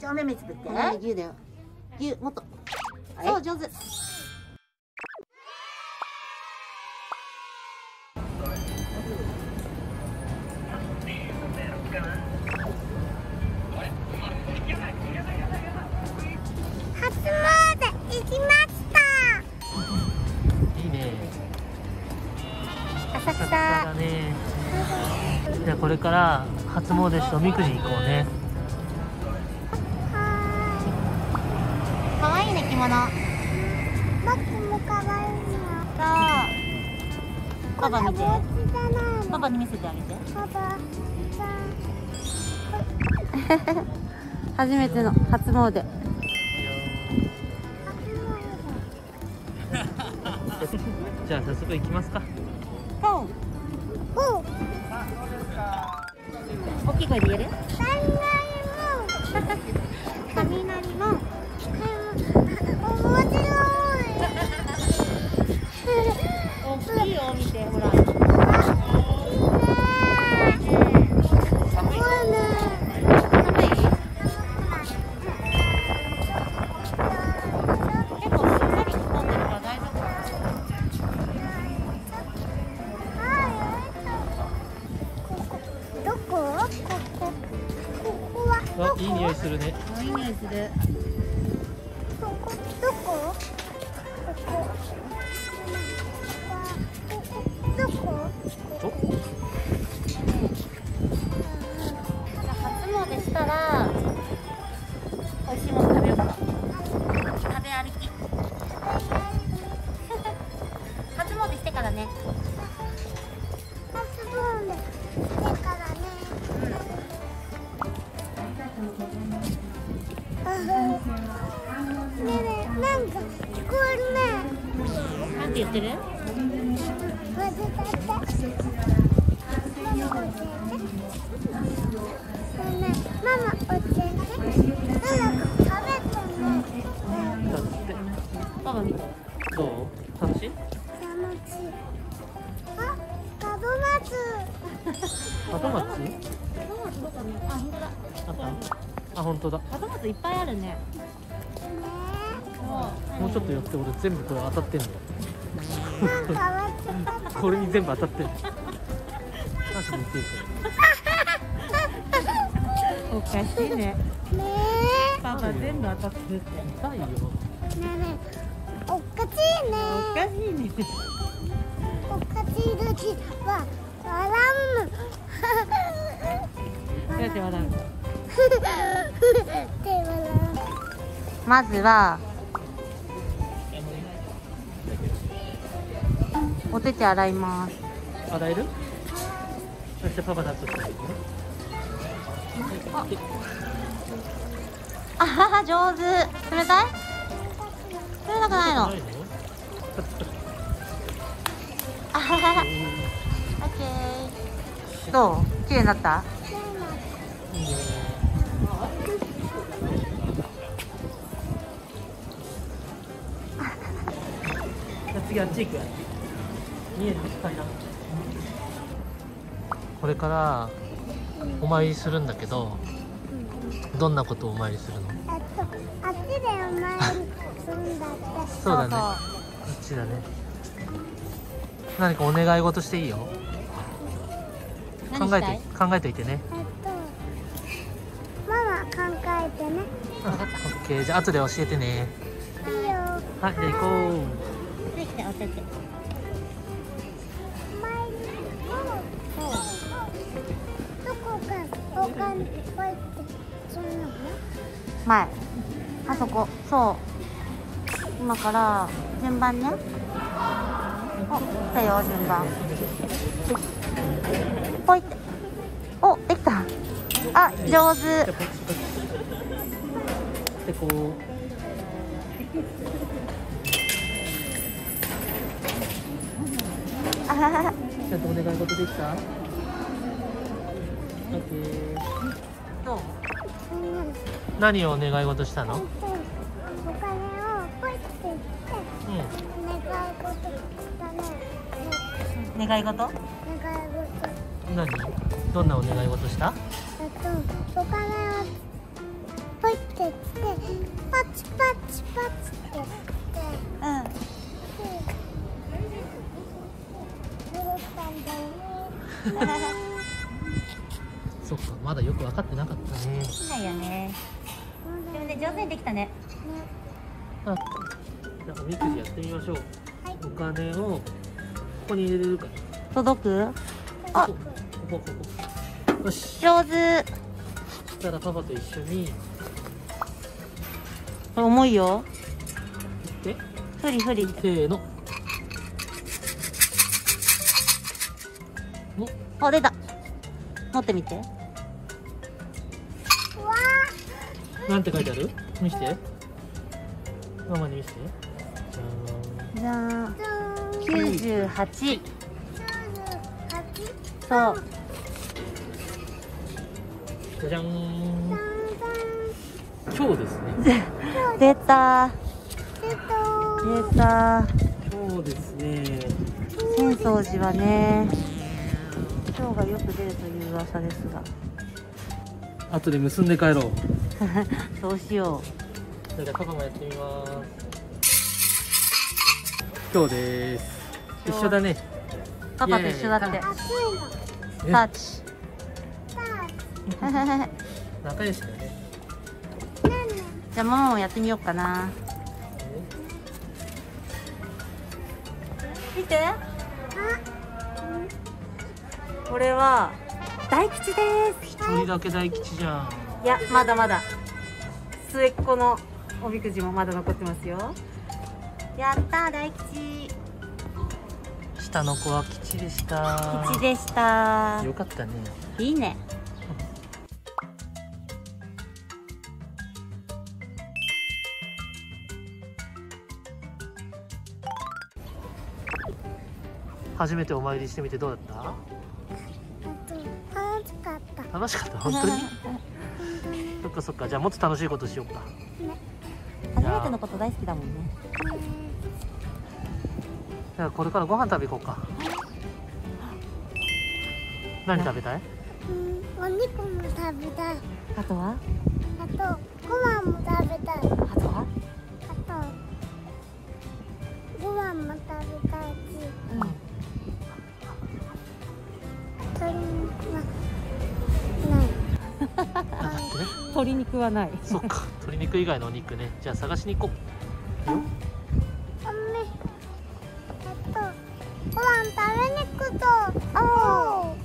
正面目つぶって。牛だよ。牛もっと。そう上手。初詣行きました。いいね。浅浅草だね。じゃあこれから初詣しておみくじ行こうねかわいいね着物僕も可愛いそうパパ見て。なパパに見せてあげて。パパ。初めての初詣。じゃあ早速行きますか。大きい声で言える？いい匂いするどこ？どこ？ここ？どこ？おじゃあ初詣したら美味しいものなんか聞こえるね。なんて言ってる？混ぜたってママ教えてママ教えていっぱいあるね。ねもうちょっと寄って俺全部これ当たってんの。これに全部当たってんの。マジで言っていいおかしいね。ねパパ全部当たってるって痛いよ。えねえ。おかしいね。おかしいね。おかしい時は笑うの。どうやって笑うの？って笑うまずはお手手洗います。洗える？そしてパパだとして。あはは上手。冷たい？冷たくないの？あははは。オッケー。どう？綺麗になった？次あっち行く見えるかなこれからお参りするんだけどどんなことをお参りするの？えっとあっちでお参りするんだって。そうだね。あっちだね。何かお願い事していいよ？考えて考えといてね。えっとママ考えてね。オッケー。じゃあ後で教えてね。いいよ。はいじゃあ行こうできてお手手お参りをどこかお金入って。前。あそこ。そう。今から順番ね。お来たよ順番。ぽいって。おできた。あ上じゃあ手こっちゃんとお願い事できた？オッケー。どう？そんなの何をお願い事したの？お金をポイって言ってうん願い事だね願い事願い事何どんなお願い事したえっとお金をポイってそっかまだよく分かってなかったね。ないよね。でもね上手にできたね。あじゃあおみくじやってみましょう。はい。お金をここに入れれるか届く？なあこここここ。よし。上手。そしたらパパと一緒に。これ重いよ。行って。ふりふり。せーのあ出た。持ってみて。なんて書いてある？見して。ママに見して。じゃじゃあーつ98 98そう。じゃじゃん。今日ですね。出た。えっと出た。今日ですね。浅草寺はね今日がよく出るという噂ですが。後で結んで帰ろう。そうしよそれではパパもやってみます。今日です。一緒だね。うパパと一緒だって。タッチ。さ 仲良しだね。じゃあママもやってみようかな。見てこれは大吉です。一人だけ大吉じゃん。いやまだまだ末っ子のおみくじもまだ残ってますよ。やったー大吉。下の子は吉でした。吉でした。よかったね。いいね。初めてお参りしてみてどうだった？楽しかった本当に。そっかそっかじゃあもっと楽しいことしようか。初めてのこと大好きだもんね。じゃあこれからご飯食べ行こうか。何食べたい？うん。お肉も食べたい。あとは？あとご飯も食べたい鶏肉はない。そっか。鶏肉以外のお肉ね。じゃあ探しに行こう。よあめあとご飯食べに行くとおー。お